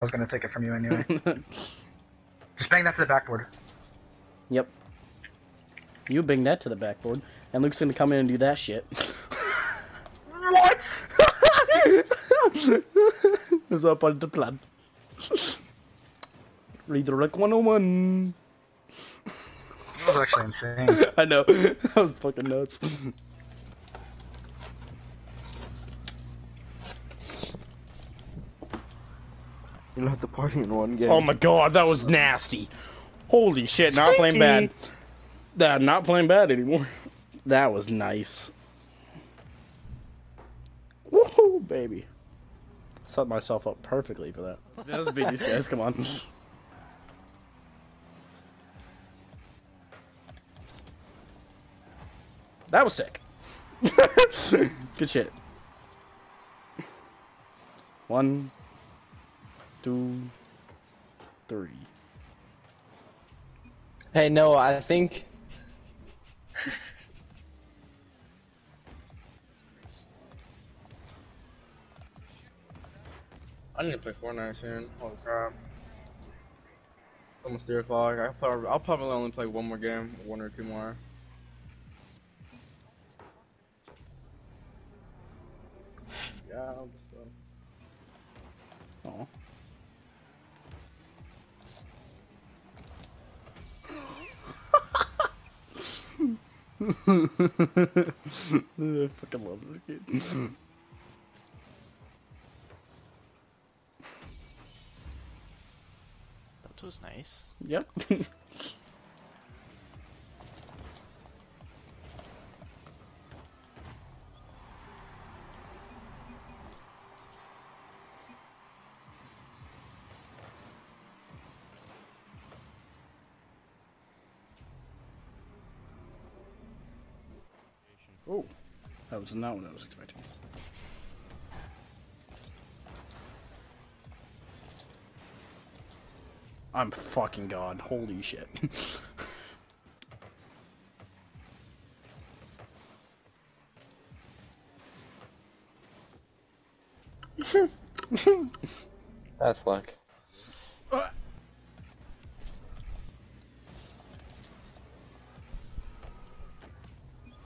was gonna take it from you anyway. Just bang that to the backboard. Yep. You bring that to the backboard, and Luke's gonna come in and do that shit. What? It's all part of the plan. Redirect 101. That was actually insane. I know. That was fucking nuts. You don't have to party in one game. Oh my god, that was nasty. Holy shit, not playing bad. That not playing bad anymore. That was nice. Woohoo, baby. Set myself up perfectly for that. Let's beat these guys, come on. That was sick. Good shit. One, two, three. Hey, no, I think. I need to play Fortnite soon. Holy crap. Almost 3 o'clock. I'll probably, I'll probably only play one more game, one or two more. I fucking love this kid. That was nice. Yep. oh, that was not what I was expecting. I'm fucking god. Holy shit. That's luck.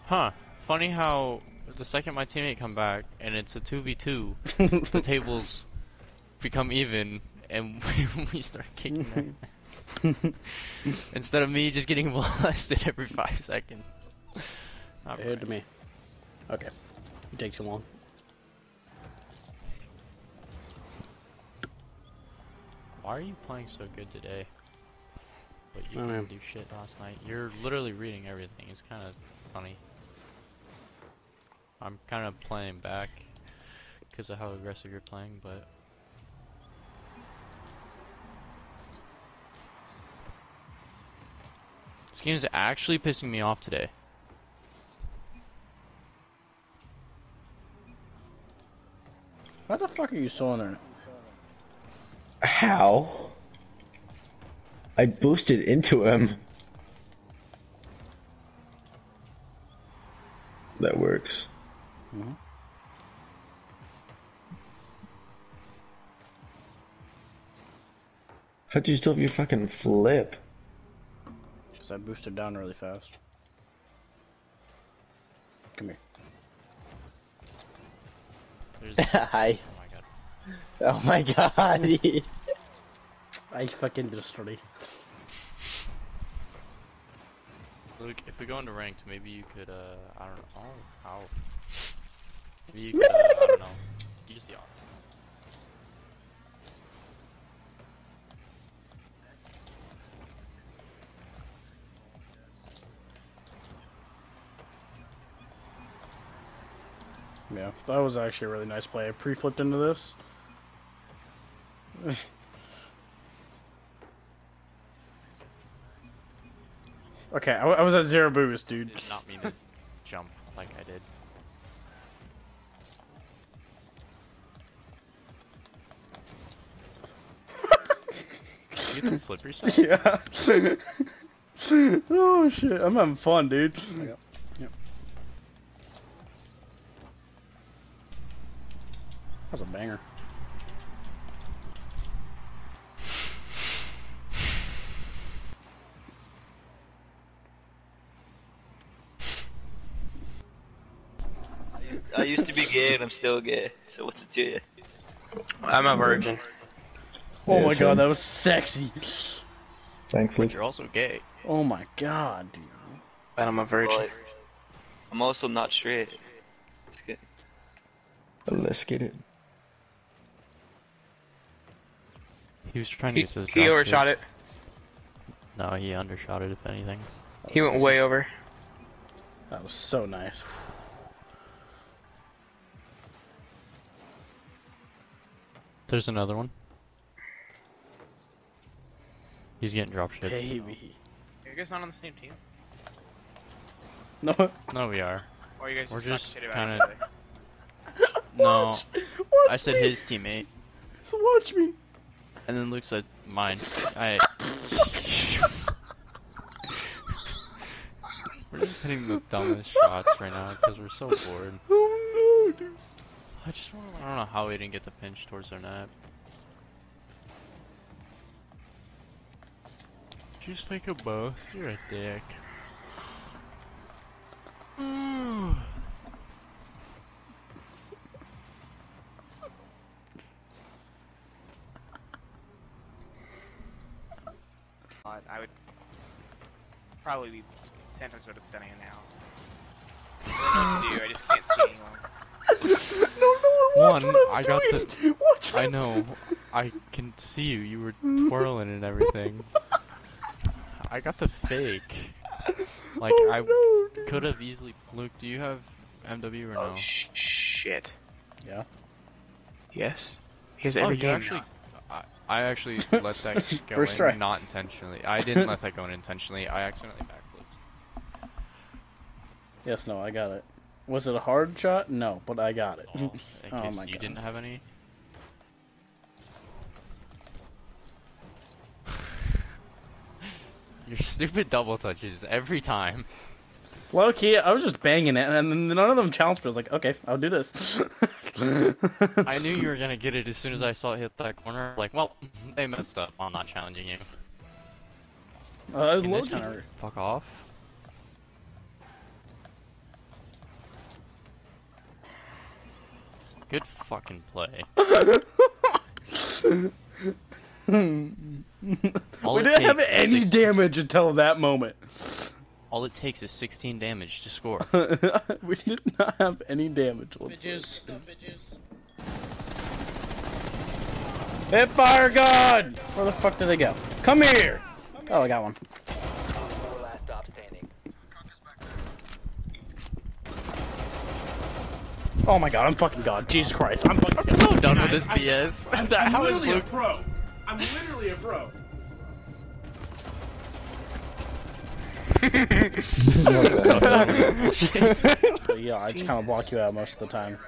Huh. Funny how the second my teammate come back and it's a 2v2, the tables become even and we start kicking mm-hmm. their ass. Instead of me just getting molested every five seconds. Not Head to me. Okay. You take too long. Why are you playing so good today? But you didn't do shit last night. You're literally reading everything. It's kind of funny. I'm kind of playing back because of how aggressive you're playing, but this game is actually pissing me off today. Why the fuck are you still in there? How? I boosted into him. That works. Mhm. How'd you still have your fucking flip? Because I boosted down really fast. Come here. Hi. oh my god. Oh my god. I fucking destroyed. Luke, if we go into ranked, maybe you could, uh, I don't know. Oh, how? Uh, I don't know. Use the. Yeah, that was actually a really nice play. I pre-flipped into this. okay, I, I was at zero boost, dude. Did not mean to jump like I did. you get to flip yourself? yeah. oh shit, I'm having fun, dude. Oh, yep. Yep. A banger. I used to be gay and I'm still gay, so what's it to you? I'm a virgin. Oh Yeah, my same. god, that was sexy. Thanks, But you're also gay. Oh my god, dude. But I'm a virgin. Well, I'm also not straight. Just kidding. Let's get it. He was trying to He, get to the he overshot ship. it. No, he undershot it, if anything. He went sexy. way over. That was so nice. There's another one. He's getting drop ship. Baby. Are you guys not on the same team? No. No, we are. Or are you guys We're just, just talking shit about kinda- No, Watch, watch I said me. his teammate, Watch me. and then Luke said mine. I. we're just hitting the dumbest shots right now because we're so bored. Oh no, dude. I just want to. I don't know how we didn't get the pinch towards their net. Just think of both. You're a dick. I would probably be ten times better than I am now. I don't what to do. I just can't see anyone. No, no, watch One, what I, was I got doing. Watch I know. I can see you. You were twirling and everything. I got the fake. Like oh, I no, could have easily. Luke, do you have MW or oh, no? Oh sh- shit. Yeah. Yes. He has Oh, every you game actually. I, I actually let that go First in, try. not intentionally. I didn't let that go in intentionally. I accidentally backflipped. Yes, no, I got it. Was it a hard shot? No, but I got it. Oh, in Oh my you God. didn't have any. Your stupid double touches every time. Low key, I was just banging it, and then none of them challenged me. I was like, okay, I'll do this. I knew you were gonna get it as soon as I saw it hit that corner. Like, well, they messed up. I'm not challenging you. Uh, Can low this key. Fuck off. Good fucking play. Hmm. All we didn't have any six- damage until that moment. All it takes is 16 damage to score. we did not have any damage. Bitches. Hit fire gun! Where the fuck did they go? Come here! Oh, I got one. Last stop standing. Oh my god, I'm fucking god. Jesus Christ, I'm fucking I'm so done with this BS. That- How is Luke? pro. I'm literally a pro. so done with this bullshit? But yeah, I just kind of block you out most of the time.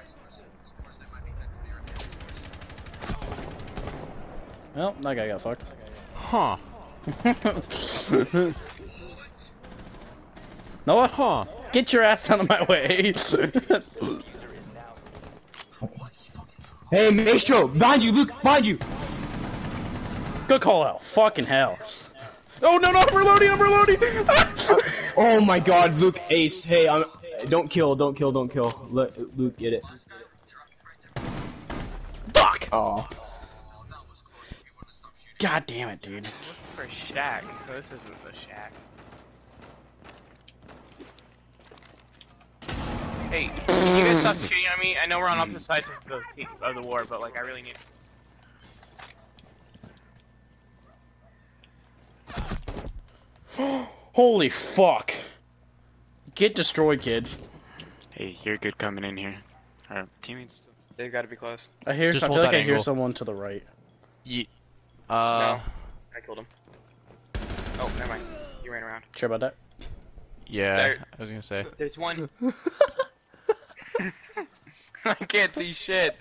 Well, that guy got fucked. Huh. Noah, Huh. get your ass out of my way. Hey, Maestro, behind you, Luke, behind you. Good call out. Fucking hell. Oh no no! I'm reloading! I'm reloading! Oh my God, Luke, ace. Hey, I'm. Don't kill, don't kill, don't kill. Let Luke get it. Fuck! Oh. God damn it, dude. Look For Shack. This isn't the Shack. Hey, can you guys stop shooting at me? I know we're on opposite sides of the of the war, but like I really need. Holy fuck! Get destroyed, kid. Hey, you're good coming in here. Our teammates. They've got to be close. I hear. Just I feel like that I hear someone to the right. Ye- No, uh, I killed him. Oh, never mind. You ran around. Sure about that? yeah, There- I was gonna say. There's one. I can't see shit.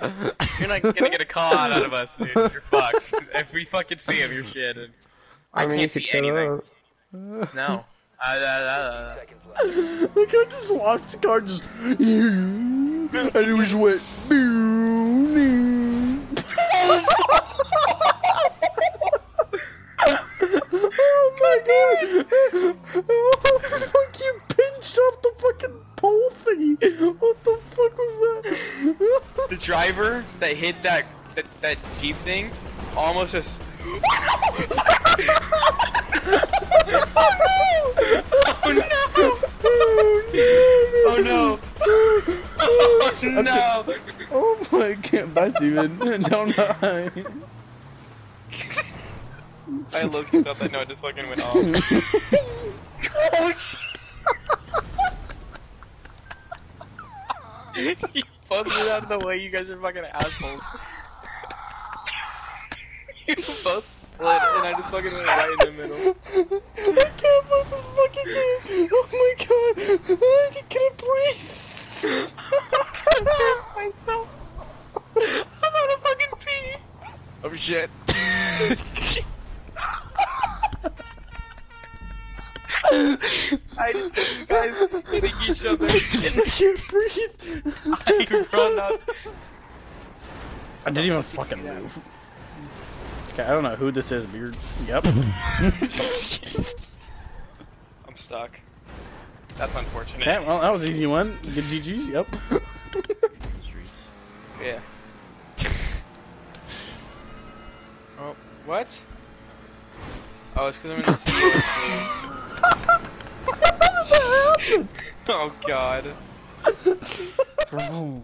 You're not gonna get a call out, out of us, dude. You're fucked. if we fucking see him, you're shit. And I, mean, you can't see anything. out. No. Uh, Seconds left. Look, I just watched the car just. and it was wet. oh my god! Oh, fuck, you pinched off the fucking pole thingy! What the fuck was that? the driver that hit that that, that jeep thing almost just. oh no! Oh no! Oh No Oh my god, bye Steven. Don't die. I looked up that note just fucking went off. oh shit! you both moved out of the way, you guys are fucking assholes. you both split and I just fucking went right in the middle. I can't play this fucking game. Oh my god. I can't breathe. myself. I'm on a fucking pee. Oh shit. I just you guys hitting each other. I can't breathe. I run out. I didn't even fucking move. Okay, I don't know who this is, but you're. Yep. I'm stuck. That's unfortunate. Okay, well, that was an easy one. Good GG's, yep. Yeah. oh, what? Oh, it's because I'm in the sea. oh god. Bro.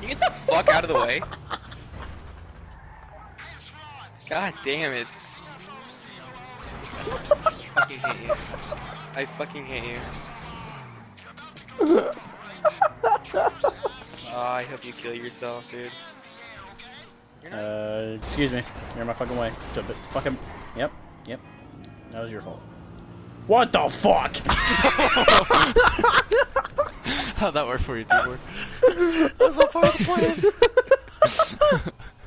You get the fuck out of the way. God damn it. I fucking hate you. I fucking hate you. Oh, I hope you kill yourself, dude. Uh, excuse me. You're in my fucking way. So, but fucking. Yep, yep. That was your fault. What the fuck? How'd that work for you, Tibor? That's not part of the plan.